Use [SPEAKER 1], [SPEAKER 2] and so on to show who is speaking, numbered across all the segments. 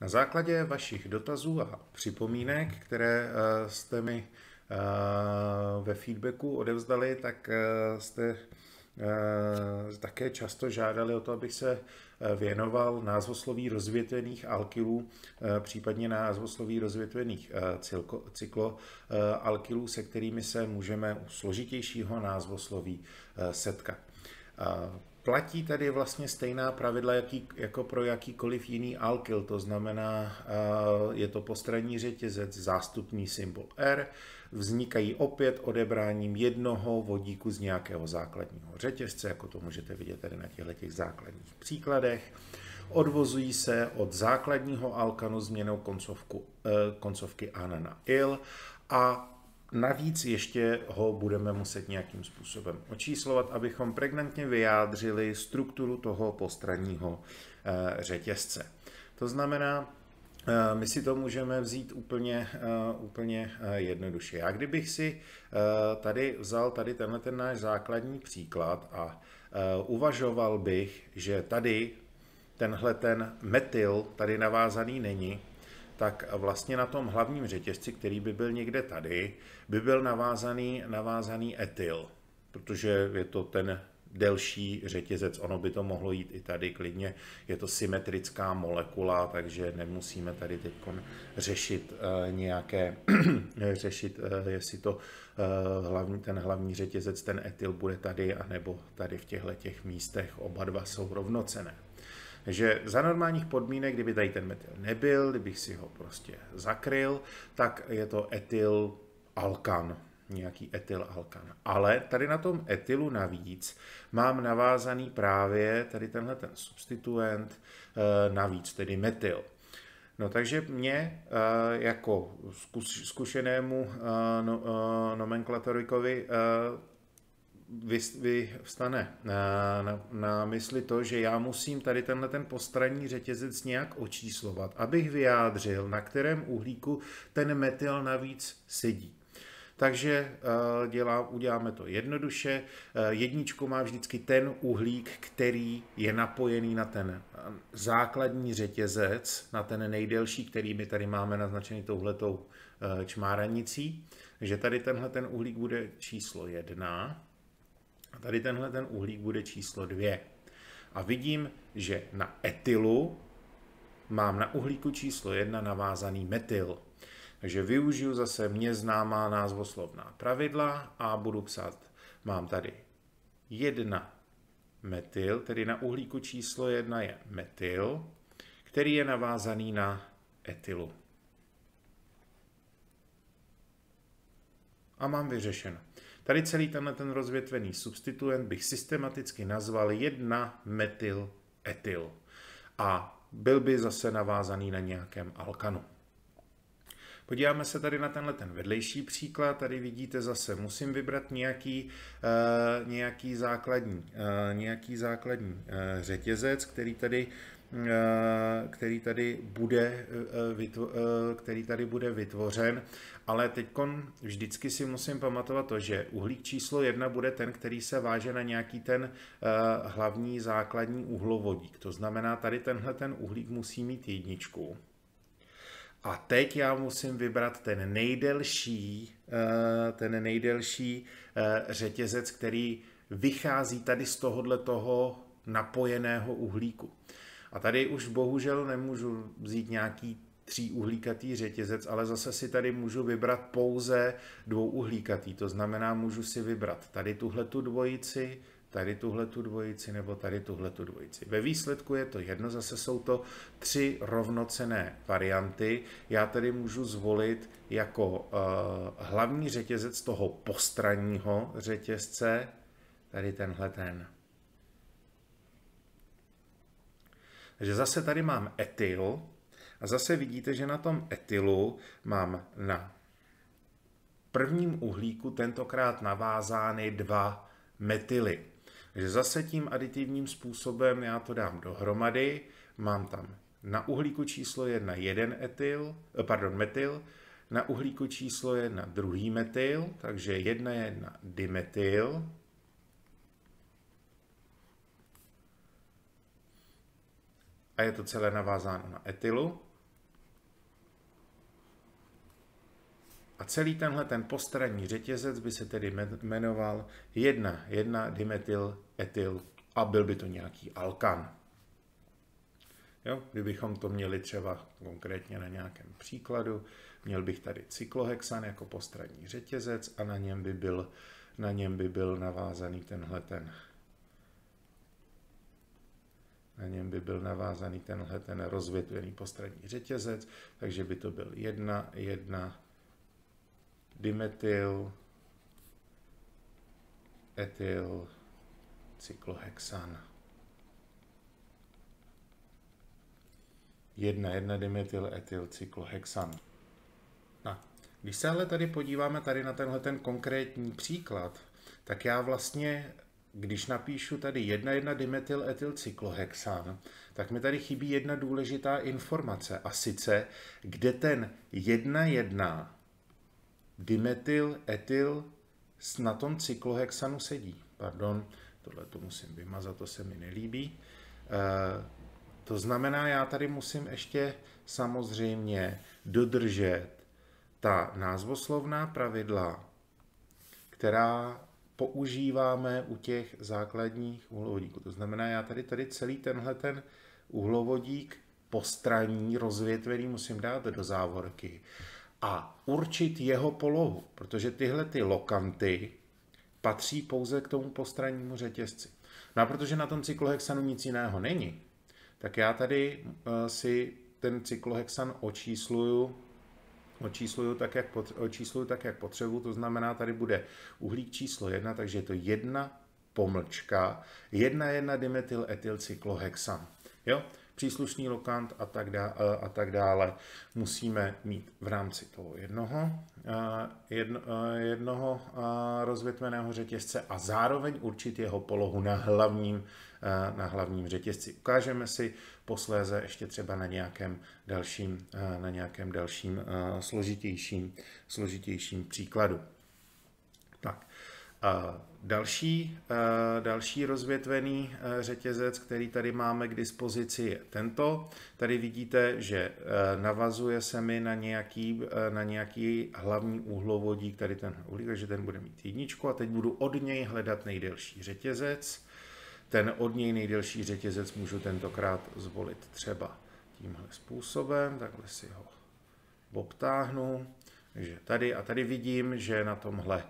[SPEAKER 1] Na základě vašich dotazů a připomínek, které eh, jste mi eh, ve feedbacku odevzdali, tak eh, jste také často žádali o to, abych se věnoval názvosloví rozvětvených alkylů, případně názvosloví rozvětvených cykloalkylů, se kterými se můžeme u složitějšího názvosloví setkat. Platí tady vlastně stejná pravidla jaký, jako pro jakýkoliv jiný alkyl, to znamená, je to postranní řetězec, zástupný symbol R, vznikají opět odebráním jednoho vodíku z nějakého základního řetězce, jako to můžete vidět tady na těchto těch základních příkladech. Odvozují se od základního alkanu změnou koncovku, e, koncovky an na il a Navíc ještě ho budeme muset nějakým způsobem očíslovat, abychom pregnantně vyjádřili strukturu toho postranního eh, řetězce. To znamená, eh, my si to můžeme vzít úplně, eh, úplně jednoduše. Já kdybych si tady vzal tady tenhle ten náš základní příklad a uvažoval bych, že tady tenhle ten metyl tady navázaný není, tak vlastně na tom hlavním řetězci, který by byl někde tady, by byl navázaný, navázaný etyl, protože je to ten delší řetězec, ono by to mohlo jít i tady klidně, je to symetrická molekula, takže nemusíme tady teď řešit uh, nějaké, řešit, uh, jestli to uh, hlavní, ten hlavní řetězec, ten etyl bude tady, anebo tady v těchto těch místech, oba dva jsou rovnocené že za normálních podmínek, kdyby tady ten metyl nebyl, kdybych si ho prostě zakryl, tak je to etyl alkan, nějaký etyl alkan. Ale tady na tom etylu navíc mám navázaný právě tady tenhle ten substituent eh, navíc, tedy metyl. No takže mě eh, jako zkušenému eh, vystane na, na, na mysli to, že já musím tady tenhle ten postranní řetězec nějak očíslovat, abych vyjádřil, na kterém uhlíku ten metyl navíc sedí. Takže uh, dělá, uděláme to jednoduše. Uh, jedničku má vždycky ten uhlík, který je napojený na ten základní řetězec, na ten nejdelší, který my tady máme naznačený touhletou uh, čmáranicí. Takže tady tenhle ten uhlík bude číslo jedna. A tady tenhle ten uhlík bude číslo 2. A vidím, že na etylu mám na uhlíku číslo 1 navázaný metyl. Takže využiju zase mně známá názvoslovná pravidla a budu psát, mám tady 1 metyl, tedy na uhlíku číslo 1 je metyl, který je navázaný na etylu. A mám vyřešeno. Tady celý tenhle ten rozvětvený substituent bych systematicky nazval 1-metyl etyl a byl by zase navázaný na nějakém alkanu. Podíváme se tady na tenhle ten vedlejší příklad. Tady vidíte zase, musím vybrat nějaký, uh, nějaký základní, uh, nějaký základní uh, řetězec, který tady který tady bude, který tady bude vytvořen, ale teď vždycky si musím pamatovat to, že uhlík číslo jedna bude ten, který se váže na nějaký ten hlavní základní uhlovodík. To znamená, tady tenhle ten uhlík musí mít jedničku. A teď já musím vybrat ten nejdelší, ten nejdelší řetězec, který vychází tady z tohohle toho napojeného uhlíku. A tady už bohužel nemůžu vzít nějaký tříuhlíkatý řetězec, ale zase si tady můžu vybrat pouze dvouuhlíkatý. To znamená, můžu si vybrat tady tuhle tu dvojici, tady tuhle tu dvojici nebo tady tuhle tu dvojici. Ve výsledku je to jedno, zase jsou to tři rovnocené varianty. Já tedy můžu zvolit jako uh, hlavní řetězec toho postranního řetězce, tady tenhle ten. Takže zase tady mám etyl a zase vidíte, že na tom etylu mám na prvním uhlíku tentokrát navázány dva metyly. Takže zase tím aditivním způsobem já to dám dohromady, mám tam na uhlíku číslo 1 jeden etyl, eh, pardon, metyl, na uhlíku číslo 1 druhý metyl, takže 1 je 1 dimetyl, a je to celé navázáno na etylu. A celý tenhle ten postranní řetězec by se tedy jmenoval 1, 1 dimetyl etyl a byl by to nějaký alkan. Jo? Kdybychom to měli třeba konkrétně na nějakém příkladu, měl bych tady cyklohexan jako postranní řetězec a na něm by byl, na něm by byl navázaný tenhle ten na něm by byl navázaný tenhle ten rozvětvený postranní řetězec, takže by to byl 1, 1 dimetyl, etyl, cyklohexan. 1, 1 dimetyl, etyl, cyklohexan. No. Když se ale tady podíváme tady na tenhle ten konkrétní příklad, tak já vlastně když napíšu tady 1,1 dimetyl etylcyklohexan, tak mi tady chybí jedna důležitá informace a sice, kde ten 1,1 dimetyl etyl na tom cyklohexanu sedí. Pardon, tohle to musím vymazat, to se mi nelíbí. E, to znamená, já tady musím ještě samozřejmě dodržet ta názvoslovná pravidla, která používáme u těch základních uhlovodíků. To znamená, já tady, tady celý tenhle ten uhlovodík postraní, rozvětvený musím dát do závorky a určit jeho polohu, protože tyhle ty lokanty patří pouze k tomu postrannímu řetězci. No a protože na tom cyklohexanu nic jiného není, tak já tady uh, si ten cyklohexan očísluju očísluju tak, jak, očísluju tak, jak potřebuji, to znamená, tady bude uhlík číslo 1, takže je to jedna pomlčka, 1,1 dimetyl etylcyklohexan. Jo? Příslušný lokant a tak, dá, a tak dále musíme mít v rámci toho jednoho, jedno, jednoho rozvětveného řetězce a zároveň určit jeho polohu na hlavním, na hlavním řetězci. Ukážeme si posléze ještě třeba na nějakém dalším, eh, na nějakém dalším eh, složitějším, složitějším příkladu. Tak. Další, eh, další rozvětvený řetězec, který tady máme k dispozici, je tento. Tady vidíte, že navazuje se mi na nějaký, na nějaký hlavní úhlovodík, tady ten uhlík, takže ten bude mít jedničku a teď budu od něj hledat nejdelší řetězec. Ten od něj nejdelší řetězec můžu tentokrát zvolit třeba tímhle způsobem, takhle si ho obtáhnu. Takže tady a tady vidím, že na tomhle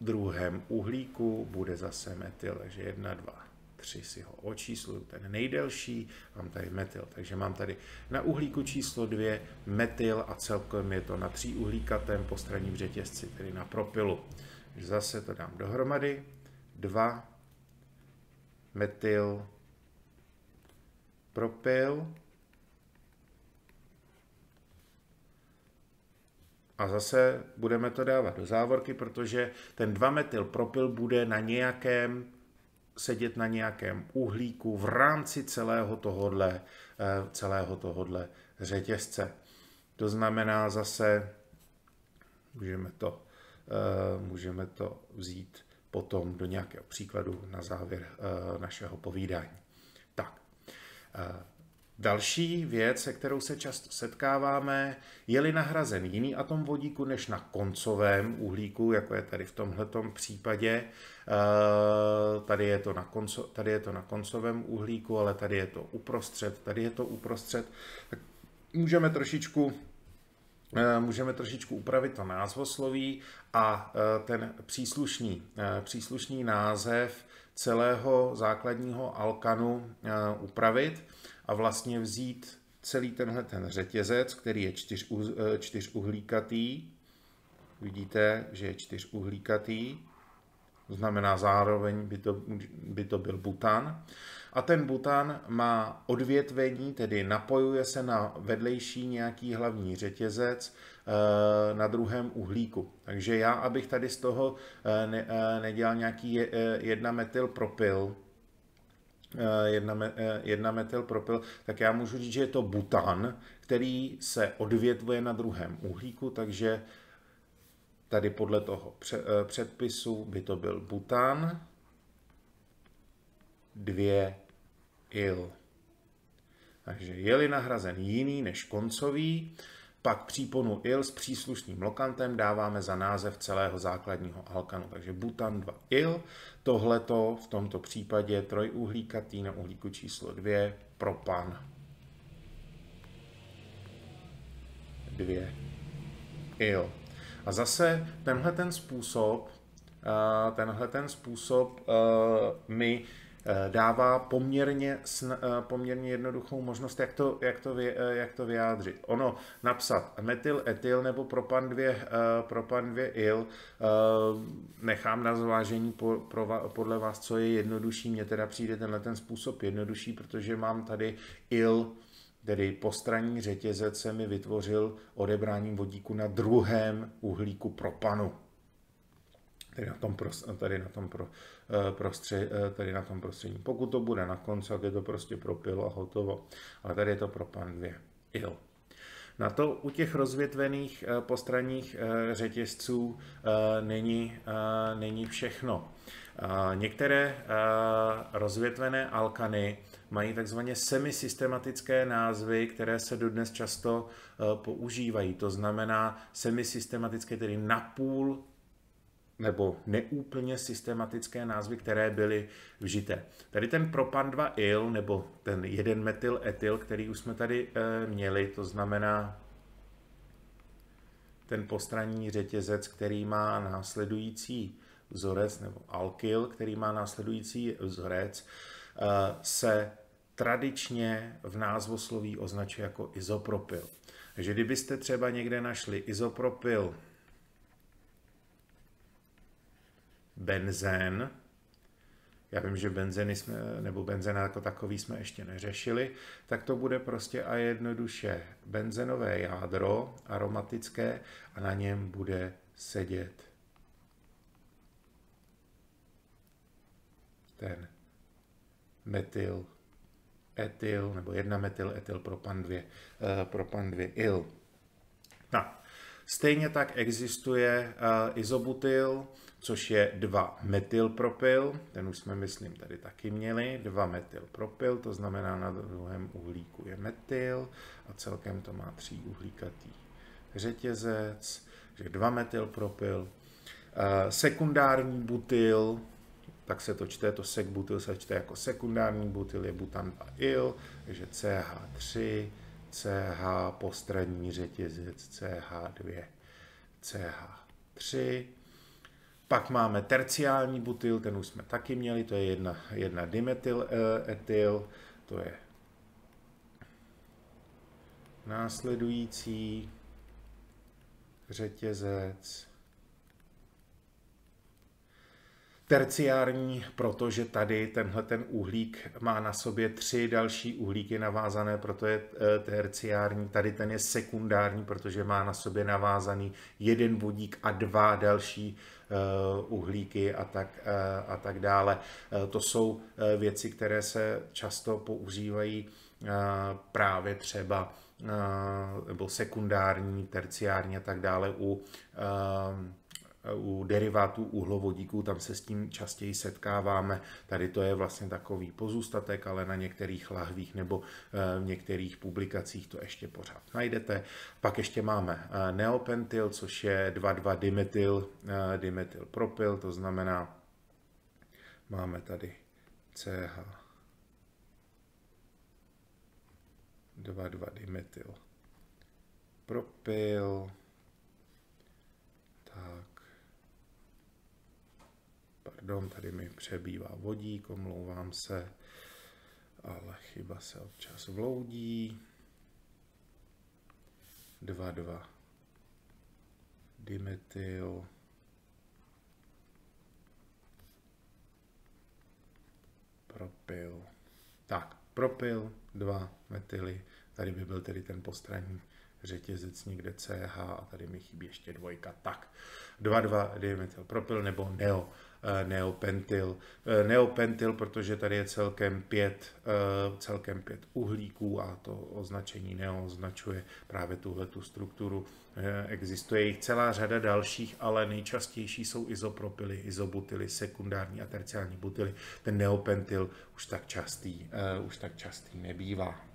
[SPEAKER 1] druhém uhlíku bude zase metyl, takže 1, 2, 3 si ho očísluju, ten nejdelší, mám tady metyl, takže mám tady na uhlíku číslo 2 metyl a celkem je to na tří uhlíkatém postranním řetězci, tedy na propylu. Takže zase to dám dohromady, 2, metyl, propyl a zase budeme to dávat do závorky, protože ten 2 propyl bude na nějakém sedět na nějakém uhlíku v rámci celého tohodle, eh, celého tohodle řetězce. To znamená zase, můžeme to, eh, můžeme to vzít potom do nějakého příkladu na závěr eh, našeho povídání. Tak, Další věc, se kterou se často setkáváme, je-li nahrazen jiný atom vodíku než na koncovém uhlíku, jako je tady v tomto případě. Eh, tady je, to na konco, tady je to na koncovém uhlíku, ale tady je to uprostřed, tady je to uprostřed. Tak můžeme trošičku Eh, můžeme trošičku upravit to názvosloví a eh, ten příslušný, příslušný název celého základního alkanu upravit a vlastně vzít celý tenhle ten řetězec, který je čtyř, čtyřuhlíkatý. Vidíte, že je čtyřuhlíkatý, to znamená zároveň by to, by to byl butan. A ten butan má odvětvení, tedy napojuje se na vedlejší nějaký hlavní řetězec eh, na druhém uhlíku. Takže já, abych tady z toho eh, ne, eh, nedělal nějaký jedna metylpropyl, jedna, jedna metylpropyl, tak já můžu říct, že je to butan, který se odvětvuje na druhém uhlíku, takže tady podle toho předpisu by to byl butan, 2 il. Takže je-li nahrazen jiný než koncový, pak příponu il s příslušným lokantem dáváme za název celého základního alkanu. Takže butan 2-il, tohleto v tomto případě trojuhlíkatý na uhlíku číslo 2, propan 2, il. A zase tenhle ten způsob, eh, tenhle ten způsob eh, Eh, dává poměrně, eh, poměrně jednoduchou možnost, jak to, jak, to, vy, eh, jak to vyjádřit. Ono napsat metyl, etyl nebo propan 2, propan 2 il, nechám na zvážení podle vás, co je jednodušší. Mně teda přijde tenhle ten způsob jednodušší, protože mám tady il, tedy postranní řetězec se mi vytvořil odebráním vodíku na druhém uhlíku propanu tady na tom, tady na tom, pro, eh, prostřed, eh, tady na tom prostředí. Pokud to bude na konci, tak je to prostě propilo a hotovo. Ale tady je to propan 2. Il. Na to u těch rozvětvených eh, postranních řetězců není, není všechno. Některé rozvětvené alkany mají takzvaně semisystematické názvy, které se dodnes často používají. To znamená semisystematické, tedy napůl nebo neúplně systematické názvy, které byly vžité. Tady ten propan 2 il, nebo ten jeden metyl etyl, který už jsme tady e, měli, to znamená ten postranní řetězec, který má následující vzorec, nebo alkyl, který má následující vzorec, e, se tradičně v názvosloví označuje jako izopropyl. Takže kdybyste třeba někde našli izopropyl benzén. Já vím, že benzeny jsme, nebo benzena jako takový jsme ještě neřešili, tak to bude prostě a jednoduše benzenové jádro aromatické a na něm bude sedět ten metyl etyl, nebo jedna metyl etyl propan 2, uh, propan 2 il. No. Stejně tak existuje uh, izobutyl, což je 2-metylpropyl, ten už jsme, myslím, tady taky měli, 2-metylpropyl, to znamená na druhém uhlíku je metyl a celkem to má tří uhlíkatý řetězec, takže 2-metylpropyl. Eh, sekundární butyl, tak se to čte, to sekbutyl se čte jako sekundární butyl, je butan 2-il, takže CH3, CH, postranní řetězec, CH2, CH3, pak máme terciální butyl, ten už jsme taky měli, to je jedna, jedna dimetyl eh, etyl, to je následující řetězec. Terciární, protože tady tenhle ten uhlík má na sobě tři další uhlíky navázané, proto je eh, terciární. Tady ten je sekundární, protože má na sobě navázaný jeden vodík a dva další Eh, uhlíky a tak, eh, a tak dále. To jsou věci, které se často používají právě třeba nebo sekundární, terciární a tak dále u u derivátů uhlovodíků, tam se s tím častěji setkáváme. Tady to je vlastně takový pozůstatek, ale na některých lahvích nebo eh, v některých publikacích to ještě pořád najdete. Pak ještě máme eh, neopentyl, což je 2,2 dimetyl, eh, dimetyl propyl, to znamená, máme tady CH 2,2 dimetyl propyl, pardon, tady mi přebývá vodík, omlouvám se, ale chyba se občas vloudí. 2,2 dimetyl propyl. Tak, propyl, 2 metyly, tady by byl tedy ten postranní řetězec někde CH a tady mi chybí ještě dvojka. Tak, 2,2 dimetyl propyl nebo neo Eh, neopentyl. Eh, neopentyl, protože tady je celkem pět, eh, celkem pět uhlíků a to označení neo označuje právě tuhle tu strukturu. Existuje jich celá řada dalších, ale nejčastější jsou izopropily, izobutyly, sekundární a terciální butyly. Ten neopentyl už tak častý, už tak častý nebývá.